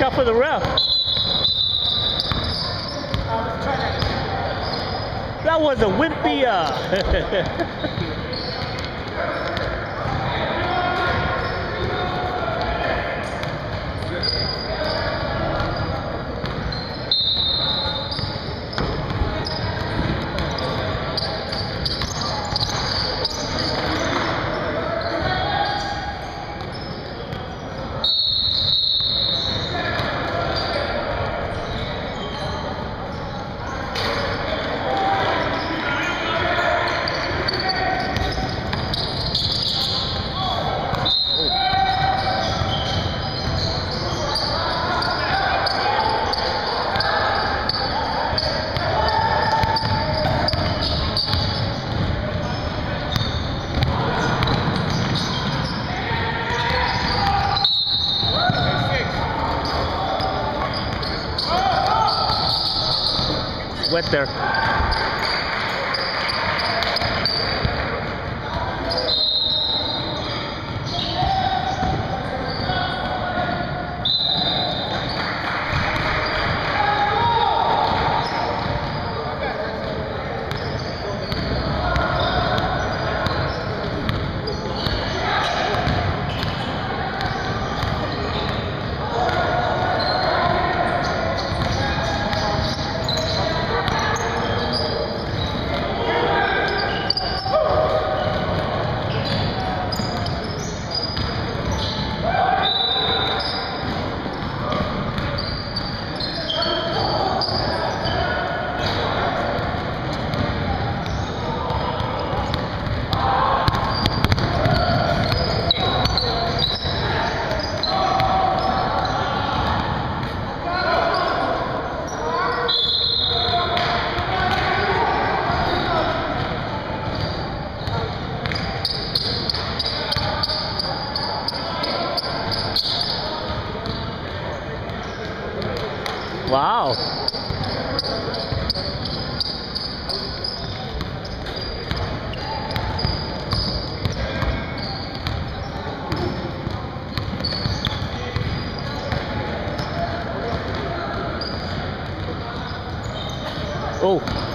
Watch out for the ref. That was a wimpy. Uh... Oh.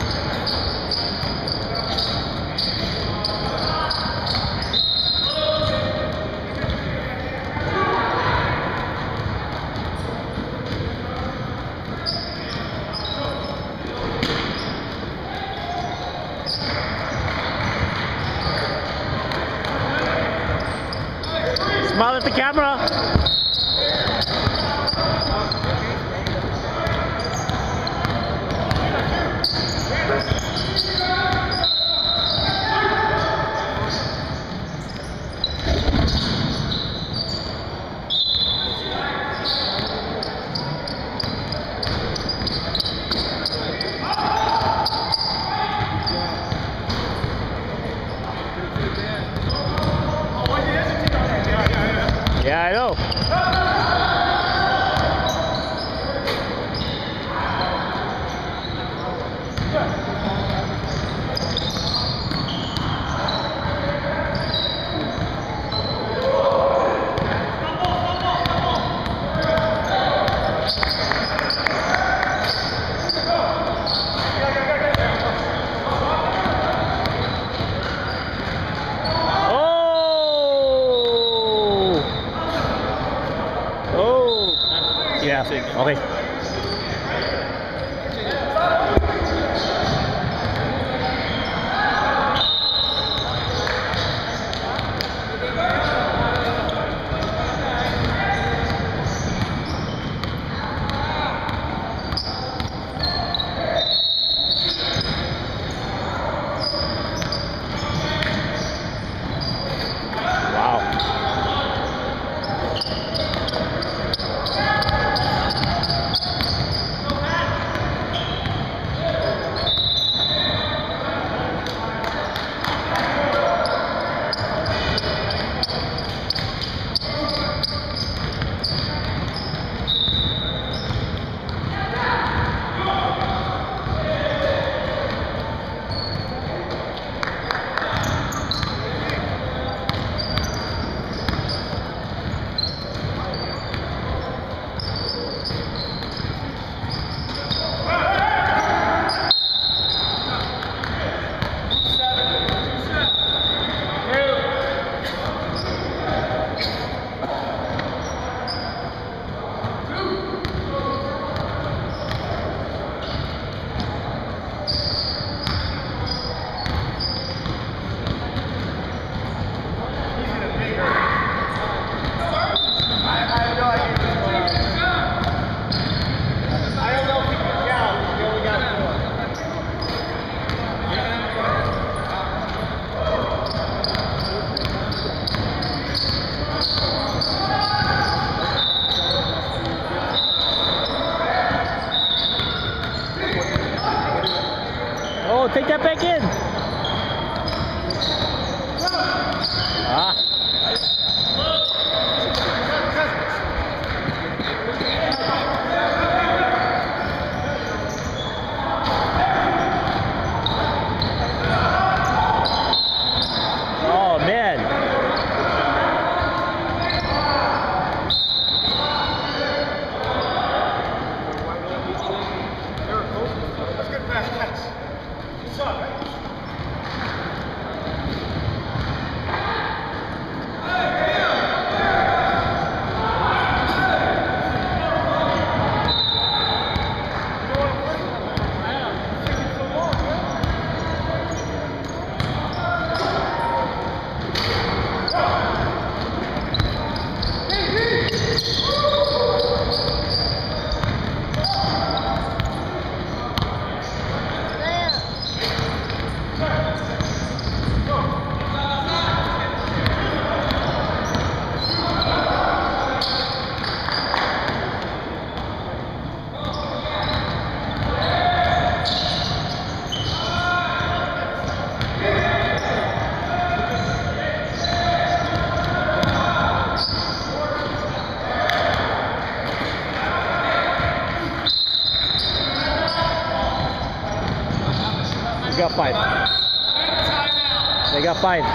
Five.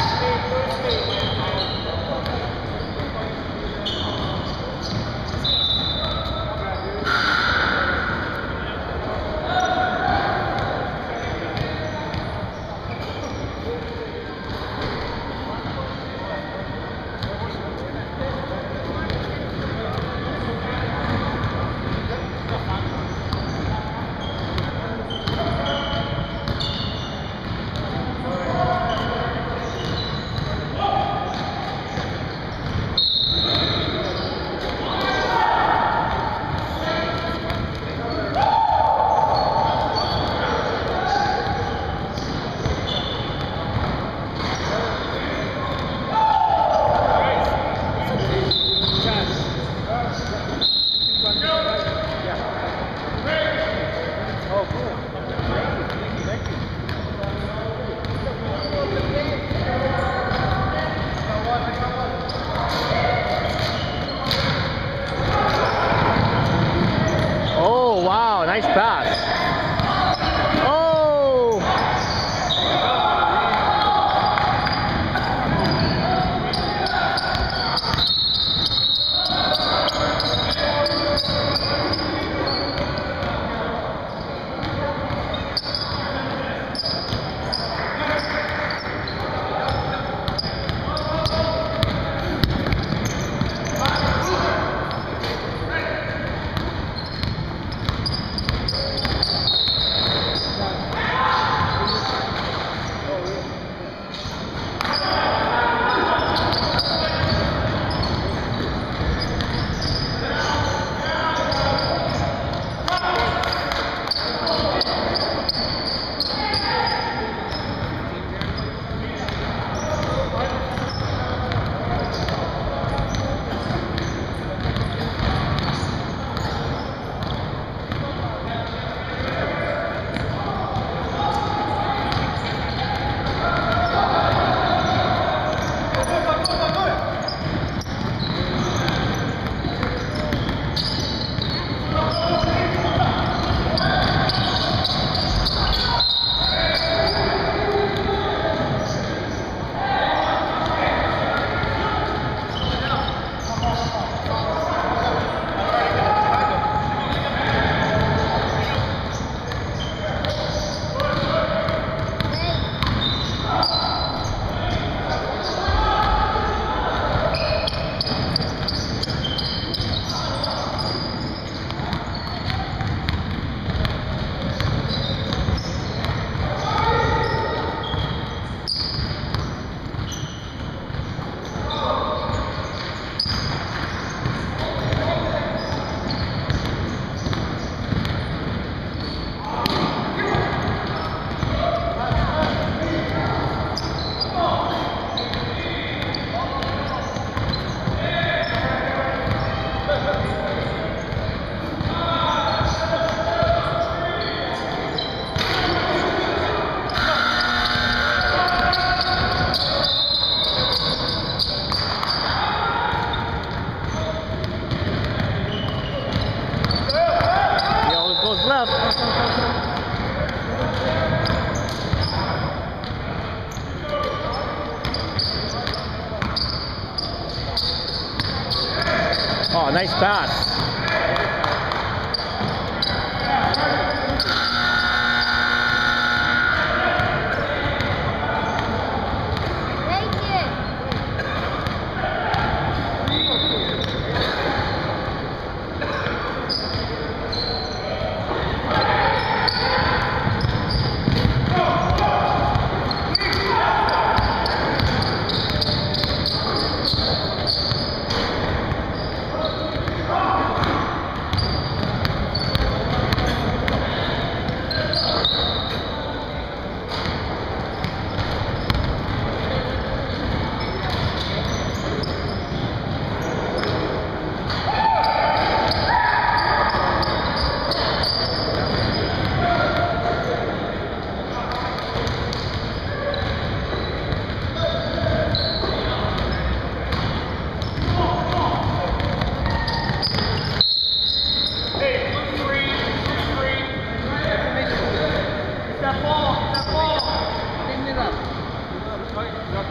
Yok,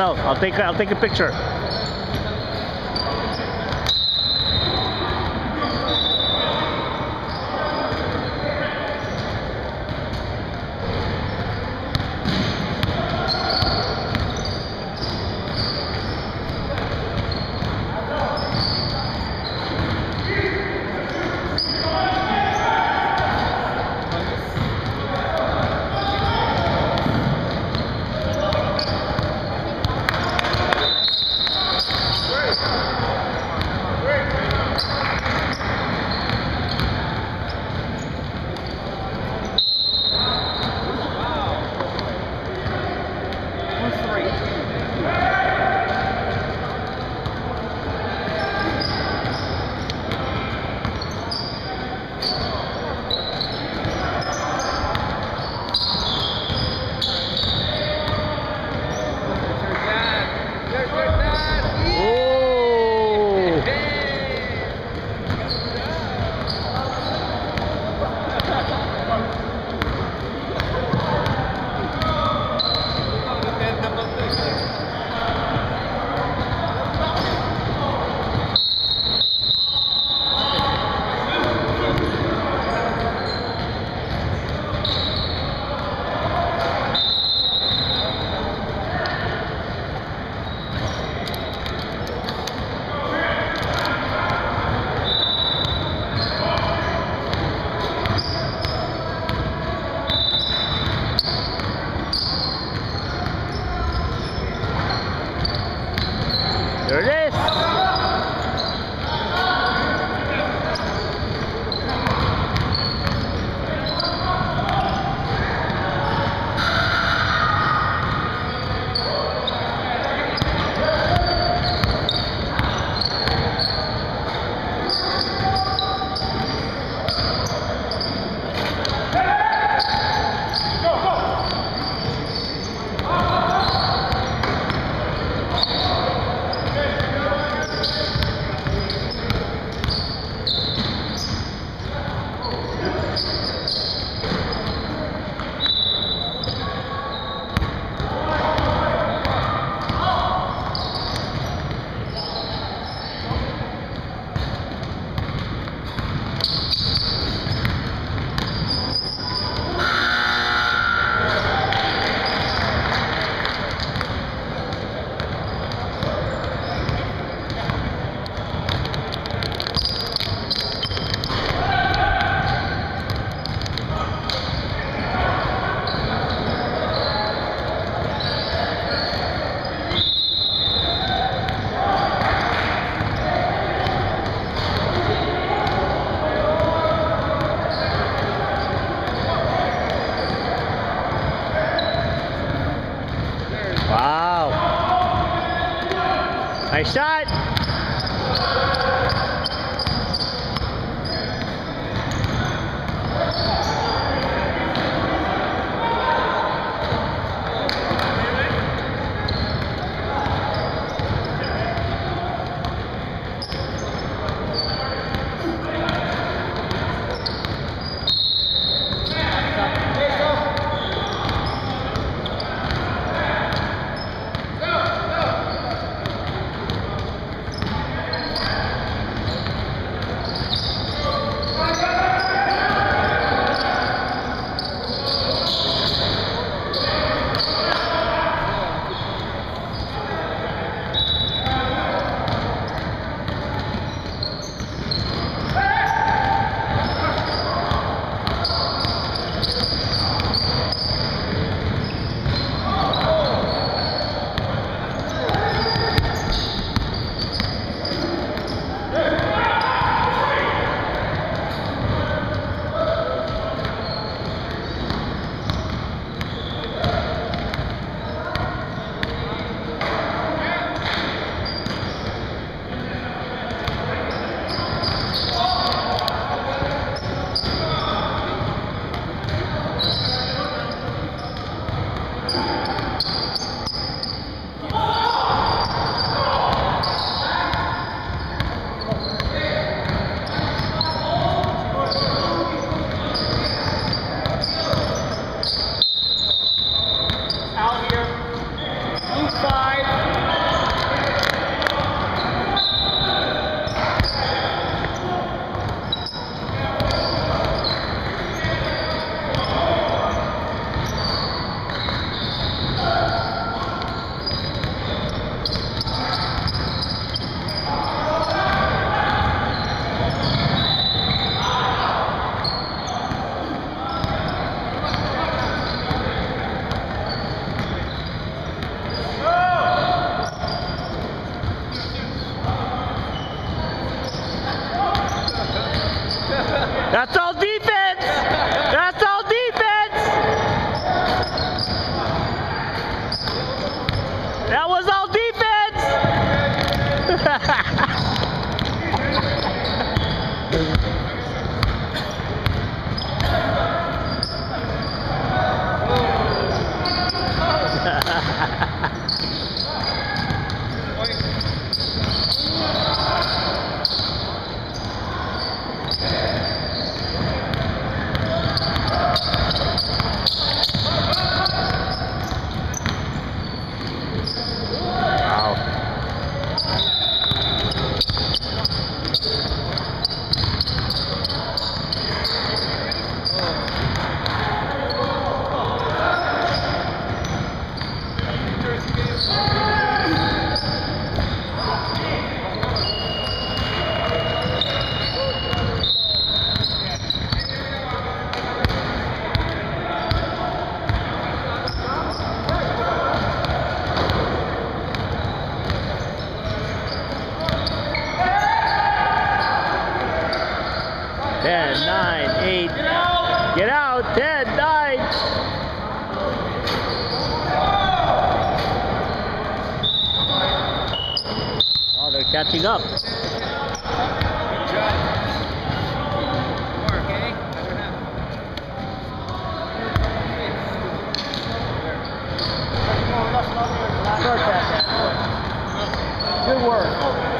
Romel, I'll take I'll take a picture. Nice shot.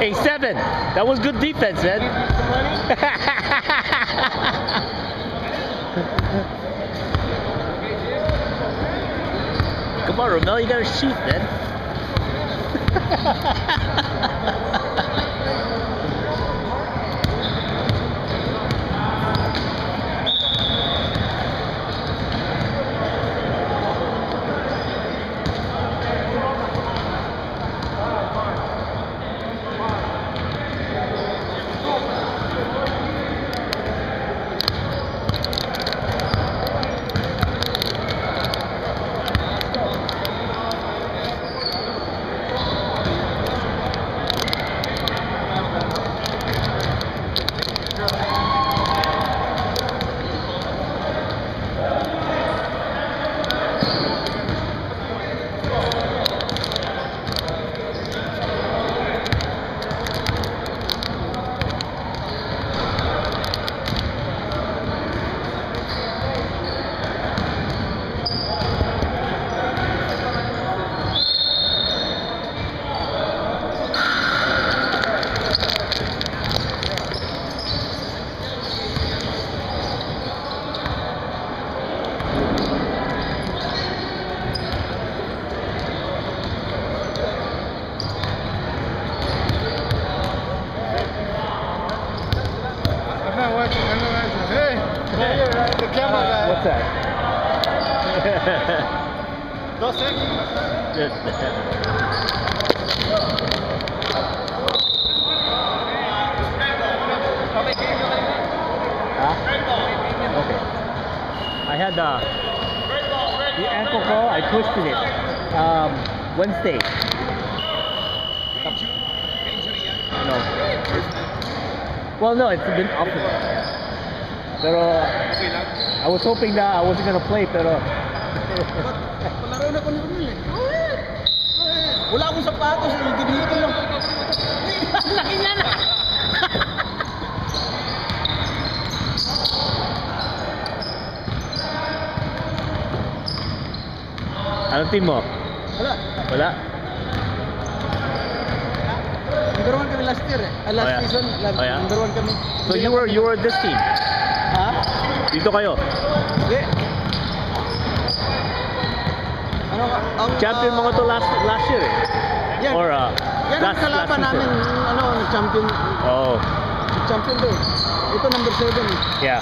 Hey, seven. That was good defense, man. Come on, Romel, you gotta shoot, man. had uh, the ankle call. I twisted it. Um, Wednesday. No. Well, no, it's been up. Pero I was hoping that I wasn't gonna play, eh. Wala akong sapatos. Nagdibili lang. Laki niya na. Ano team mo? Wala. Wala? Number one kami last year eh. Ah, last Oh, yeah. season. Last, Oh, yeah. Number one kami. So you were you were this team. Ha? Dito kayo. Hindi. Ano ka? Ang, Champion ah, mga to last last year eh. Yan. Or uh, Yan ang last, kalaban last namin. Ano, champion. Oh, Champion to eh. Ito number seven eh. yeah.